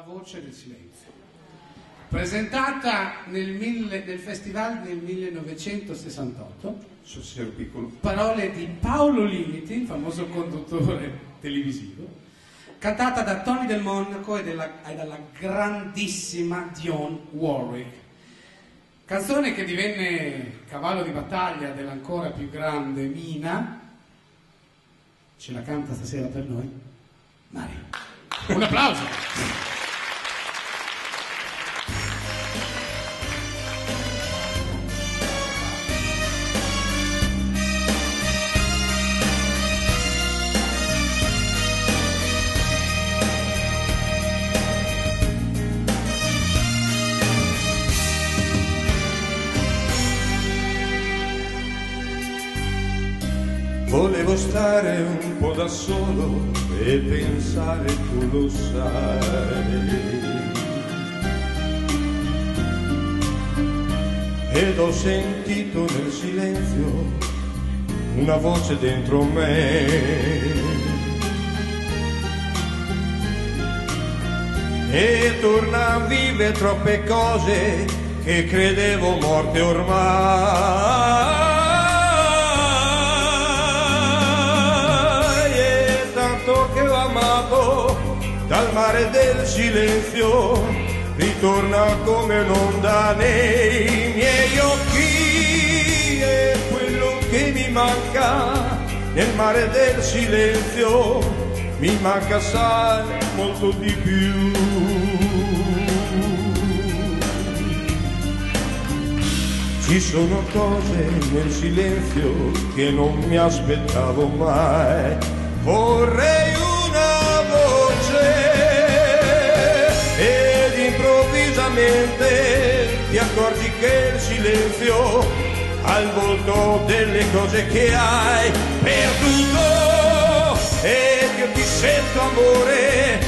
La voce del silenzio. Presentata nel, mille- nel festival del 1968, So se ero piccolo. parole di Paolo Limiti, famoso conduttore televisivo, cantata da Tony Del Monaco e, della- e dalla grandissima Dionne Warwick. Canzone che divenne cavallo di battaglia dell'ancora più grande Mina. Ce la canta stasera per noi? Mario. Un applauso! Volevo stare un po' da solo e pensare tu lo sai. Ed ho sentito nel silenzio una voce dentro me. E torna a vivere troppe cose che credevo morte ormai. Mare del silenzio, ritorna come un'onda nei miei occhi. E quello che mi manca nel mare del silenzio, mi manca assai molto di più. Ci sono cose nel silenzio che non mi aspettavo mai. Vorrei una improvvisamente ti accorgi che il silenzio ha il volto delle cose che hai perduto ed io ti sento amore,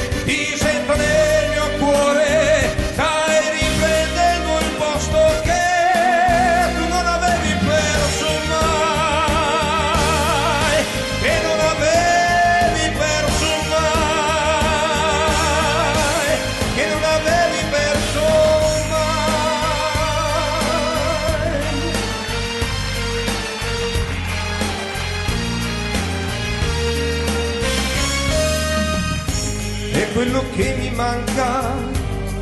quello che mi manca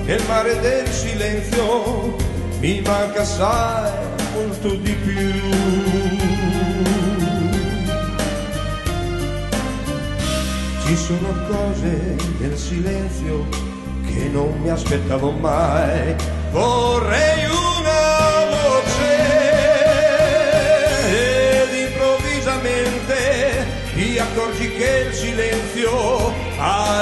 nel mare del silenzio mi manca assai molto di più. Ci sono cose nel silenzio che non mi aspettavo mai. Vorrei una voce ed improvvisamente ti accorgi che il silenzio ha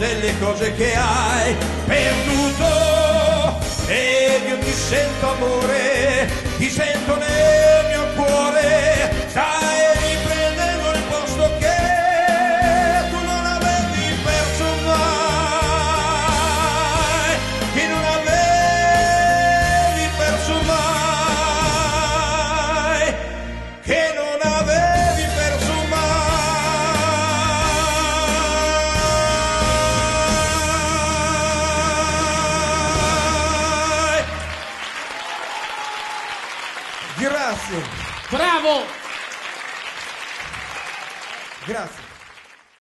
delle cose che hai perduto. Ed io ti sento amore, ti sento Grazie, Bravo! grazie.